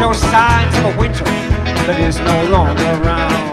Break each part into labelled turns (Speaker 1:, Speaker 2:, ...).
Speaker 1: No signs of a winter that is no longer around.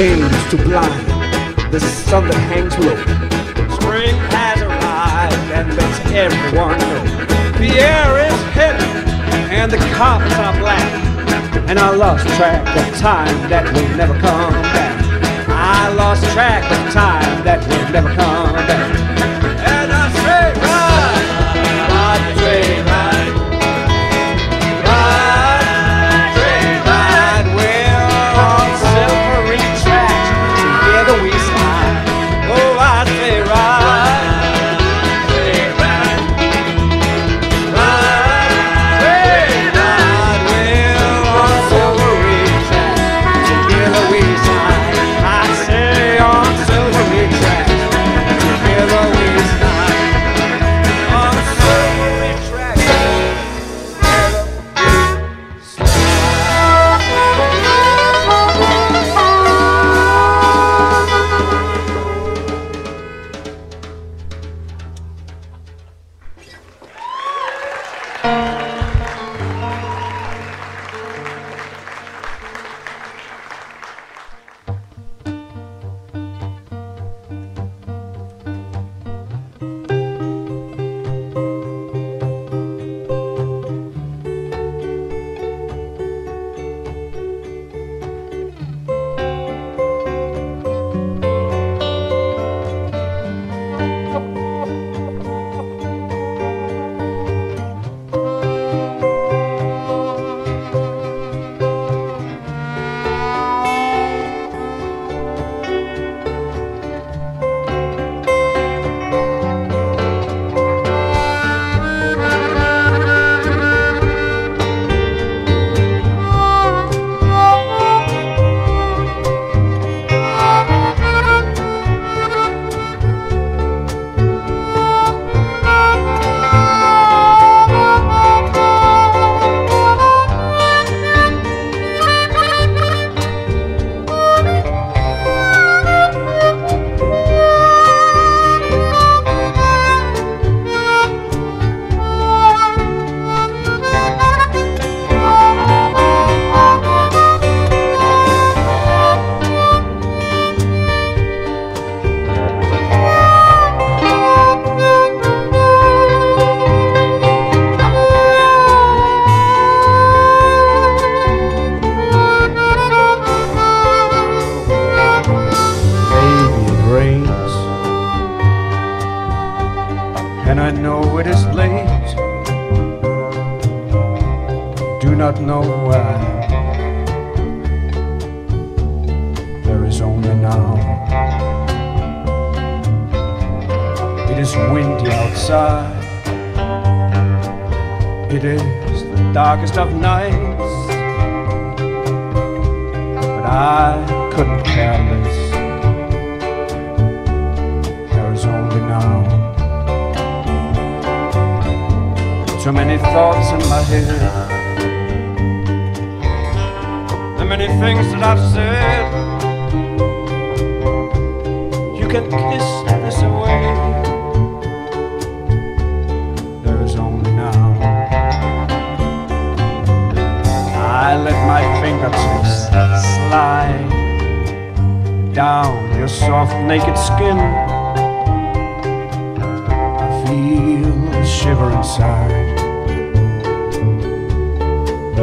Speaker 1: aims to blind the sun that hangs low. Spring has arrived and makes everyone know. The air is heavy and the cops are black. And I lost track of time that will never come back. I lost track of time that will never come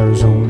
Speaker 1: Arizona.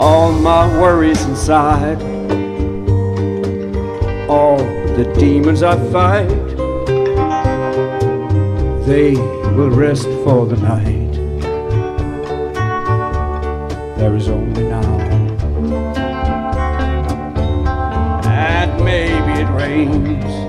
Speaker 1: all my worries inside, all the demons I fight, they will rest for the night. There is only dreams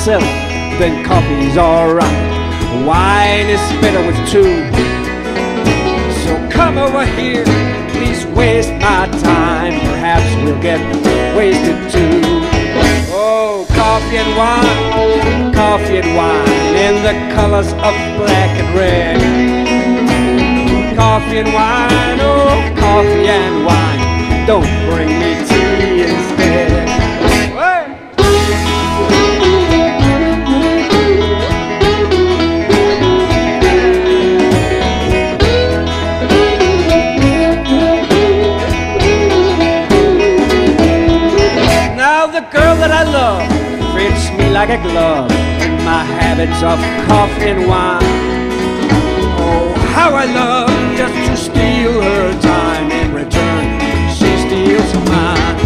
Speaker 1: by myself, then coffee's alright. Wine is better with two. So come over here, please waste my time. Perhaps we'll get wasted too. Oh, coffee and wine, coffee and wine, in the colors of black and red. Coffee and wine, oh, coffee and wine, don't bring me tea like a glove my habits of coffee and wine. Oh, how I love just to steal her time in return. She steals mine.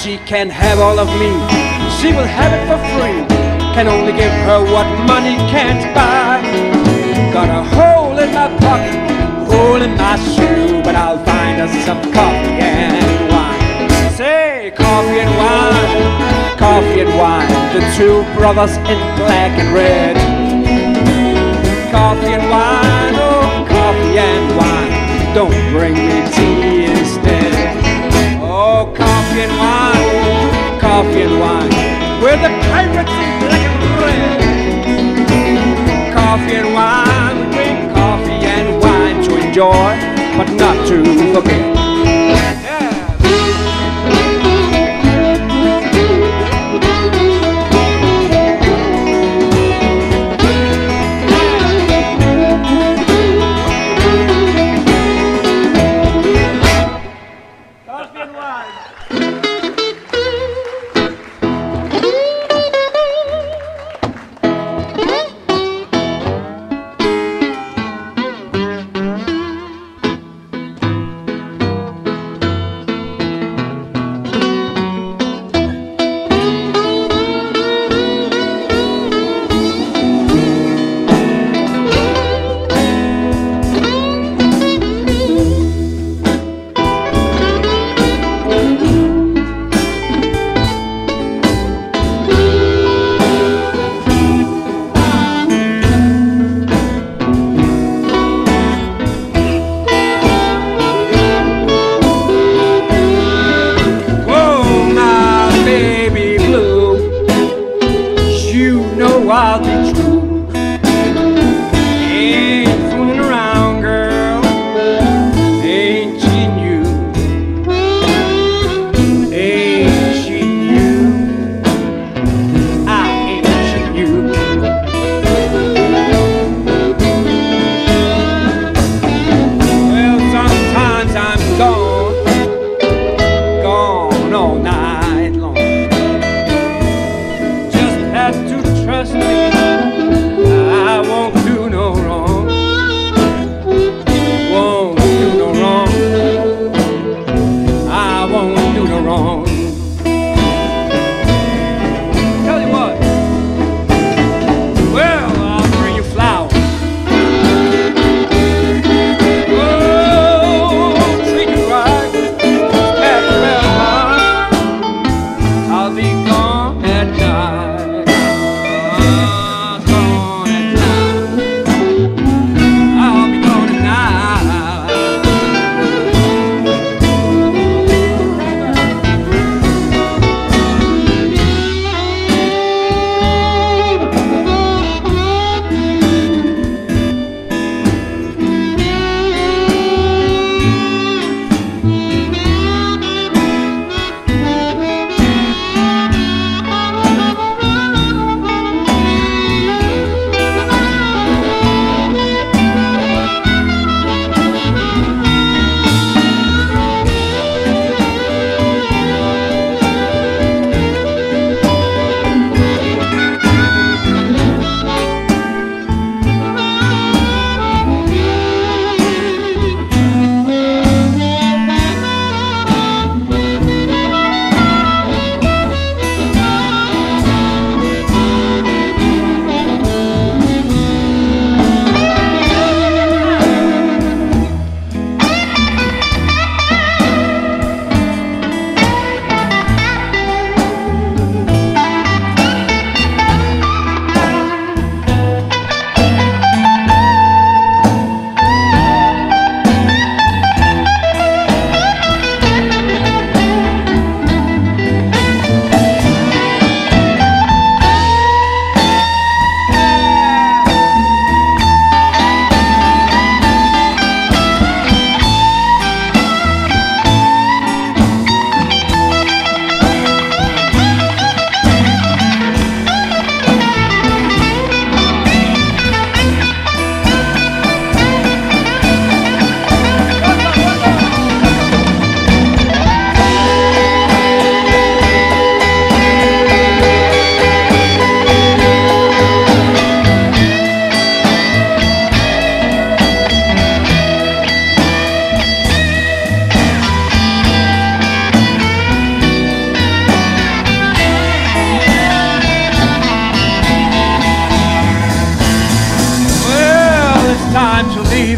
Speaker 1: She can have all of me. She will have it for free. Can only give her what money can't buy. Got a hole in my pocket, hole in my shoe, but I'll find us some coffee and wine. Say coffee and wine, coffee and wine, the two brothers in black and red. Coffee and wine, oh, coffee and wine, don't bring me tea instead. Oh, coffee and wine, coffee and wine, we're the pirates in black and red. Coffee and wine, drink coffee and wine to enjoy, but not to forget.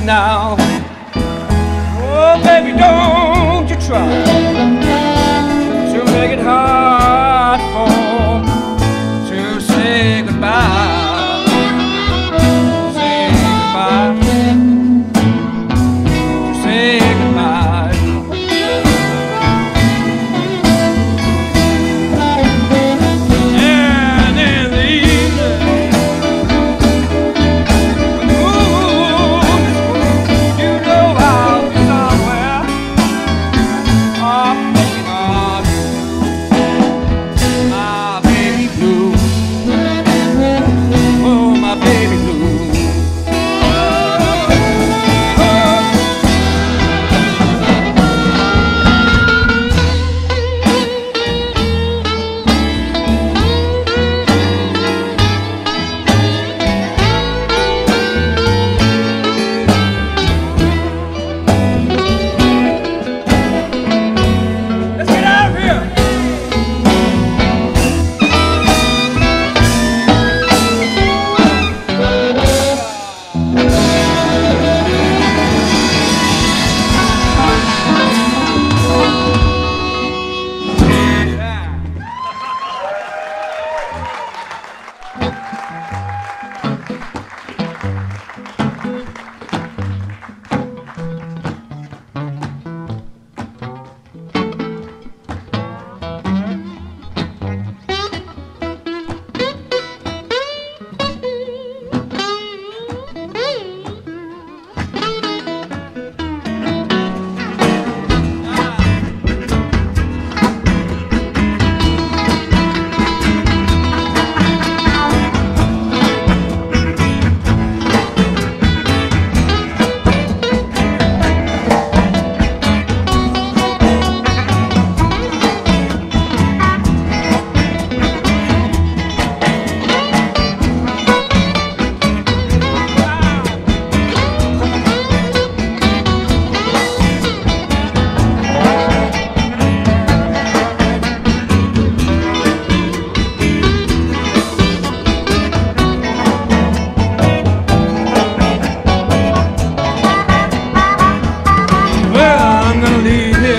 Speaker 1: Now.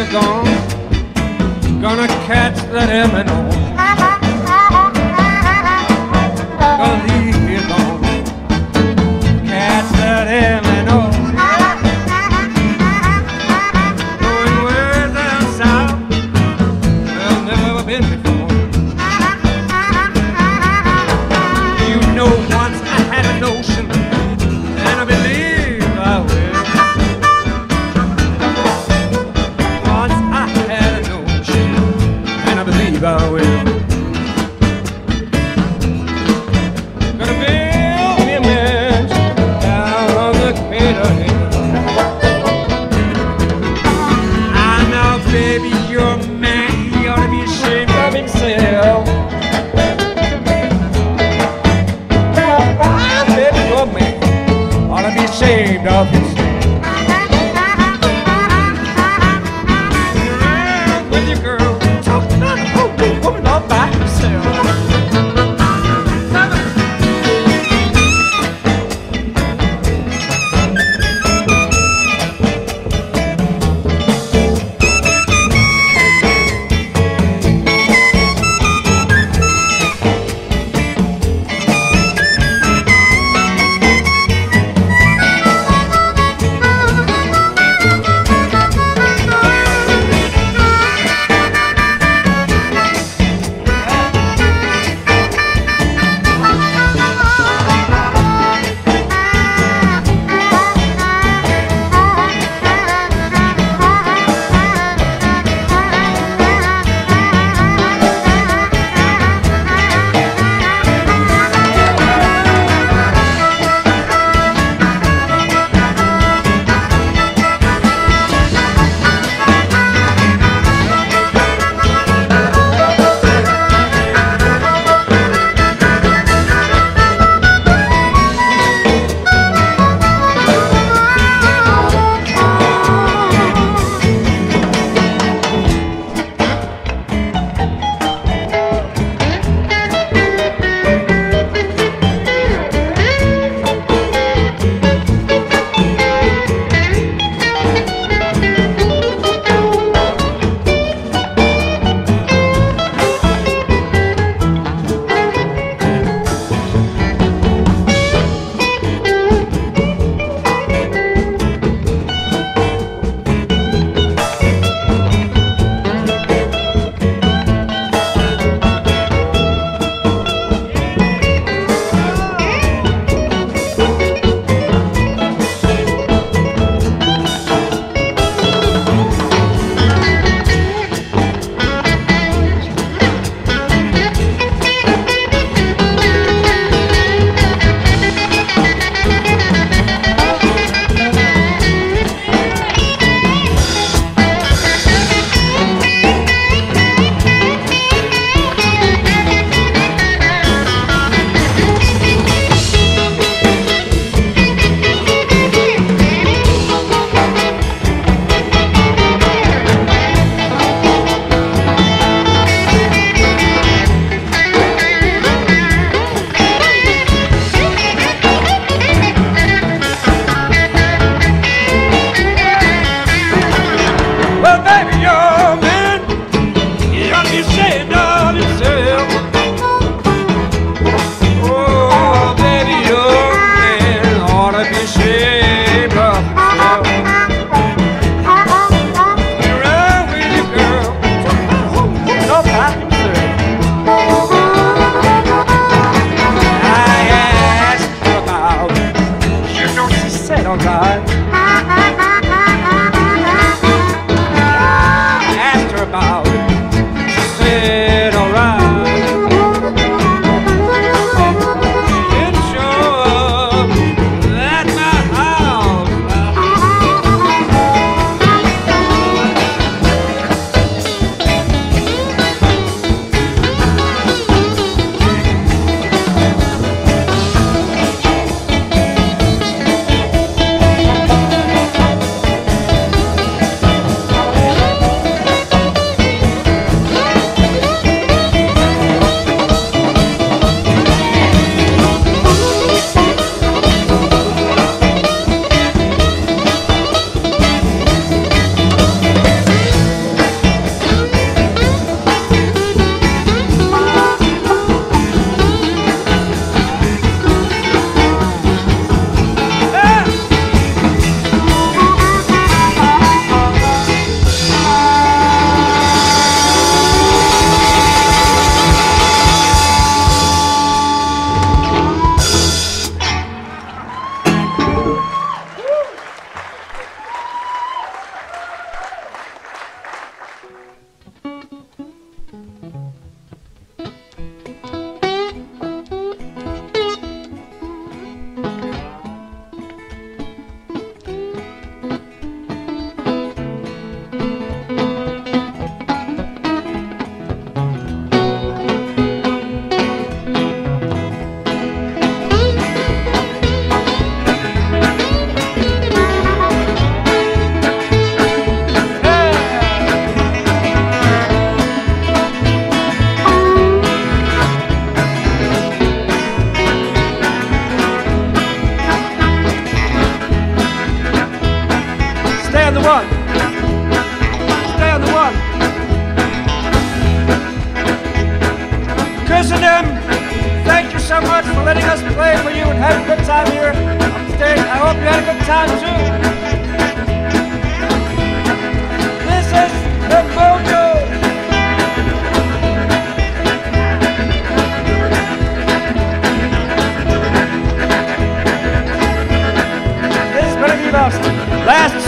Speaker 1: Gone. Gonna catch that M&O.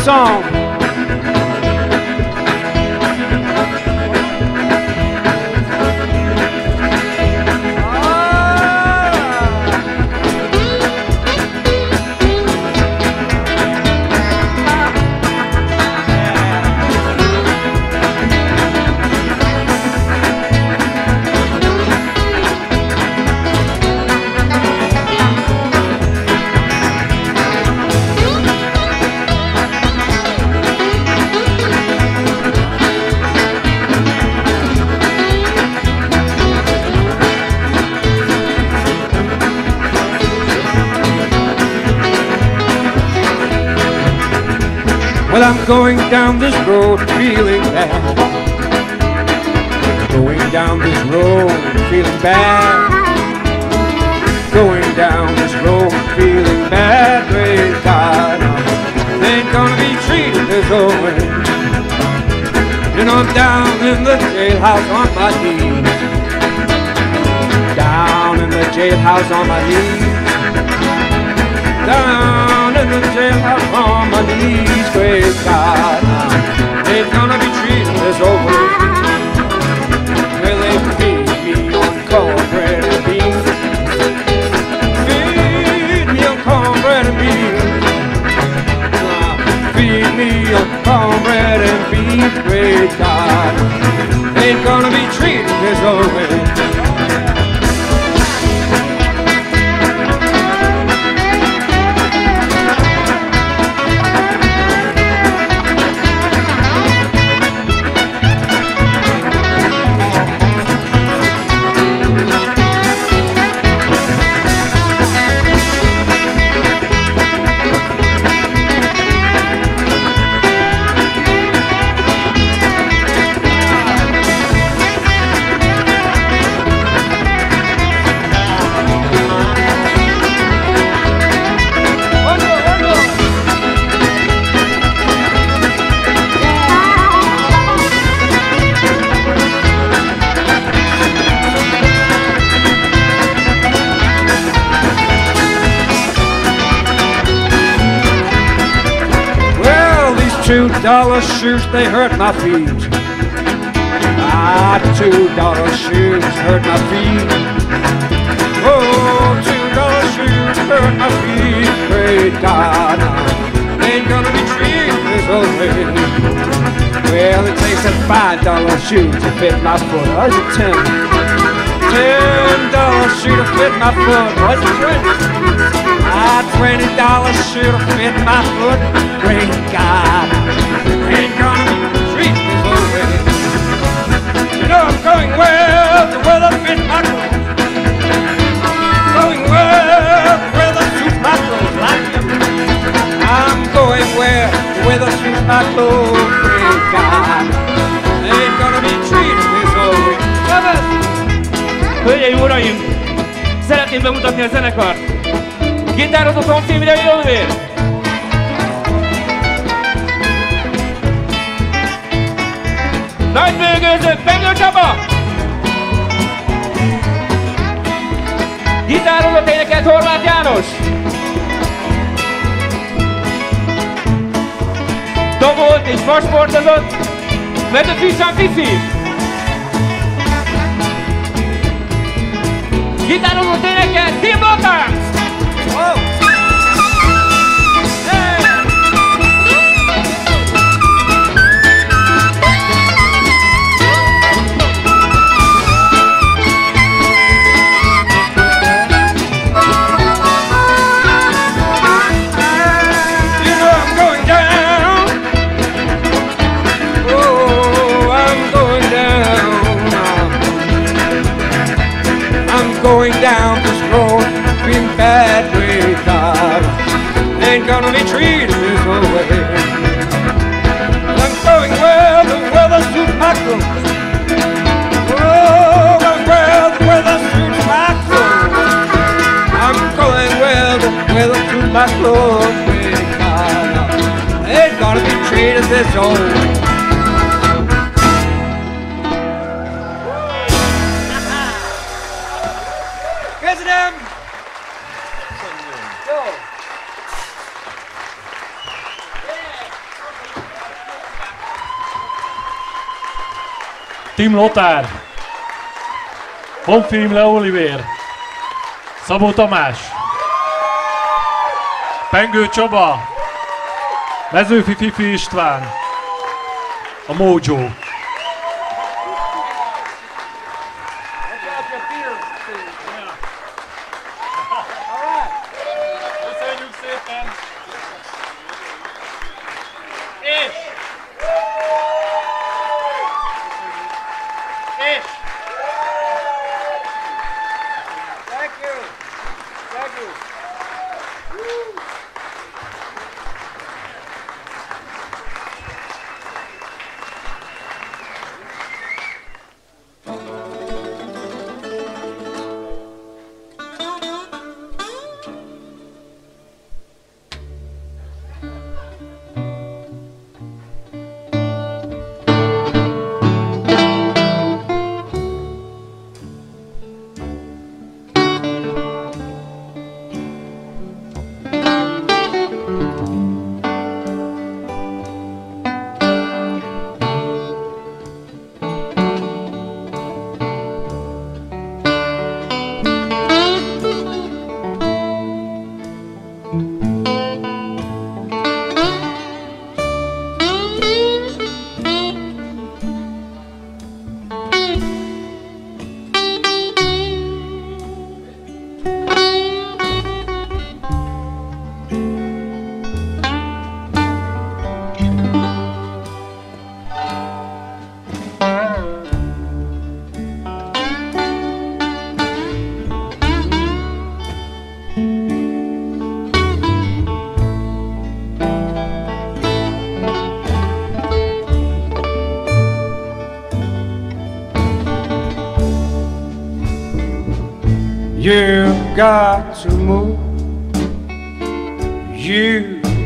Speaker 1: Song. Going down this road feeling bad. Going down this road feeling bad. Going down this road feeling bad. Great God, ain't gonna be treated this way. Know, I'm down in the jailhouse on my knees. Down in the jailhouse on my knees. Down the jailhouse on my knees, great God. They hurt my feet. Ah, two dollar shoes hurt my feet. Oh, two dollar shoes hurt my feet. Great God, I ain't gonna be treated this old way. Well, it takes a five dollar shoe to fit my foot. Is it ten? Ten dollar shoe to fit my foot. Was it twenty? Ah, twenty dollar shoe to fit my foot. Great God, going well to weather fit my clothes. Going well to weather suits my clothes like. I'm going well to weather suits my clothes. God, ain't gonna be treated this
Speaker 2: Hölgyeim, uraim! Szeretném bemutatni a zenekart! Gitározó Tom címre jövő! Nagy bőgőzők, Pengő Csaba! Gitározott énekelt Horváth János! Dobolt és vasportozott Vetőfűsán Fiszi! Gitározott énekelt Tim Lothar!
Speaker 3: Tim Lothar, Honfilm Le Oliver, Szabó Tamás, Pengő Csaba, Mezőfi Fifi István, a Mojo.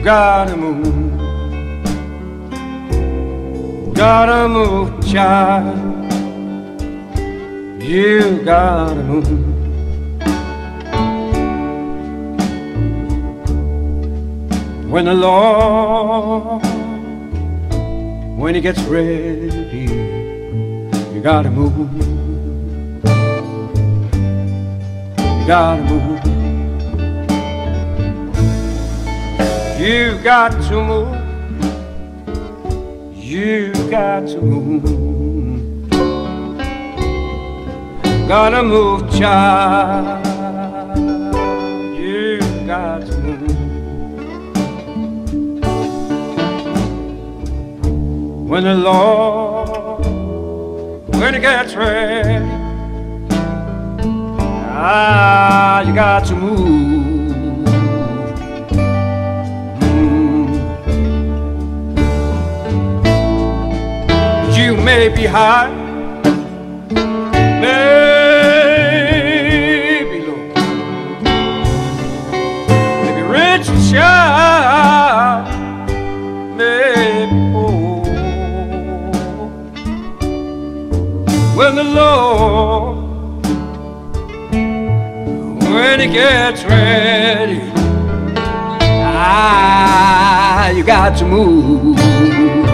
Speaker 1: Gotta move. Gotta move, child. You gotta move. When the Lord, when He gets ready, you gotta move. You gotta move. You got to move. You got to move. Gotta move, child. You got to move. When the Lord, when it gets ready. Ah, you got to move. You may be high, maybe low, maybe rich and shy, maybe poor. When the Lord when he gets ready. Ah, you got to move.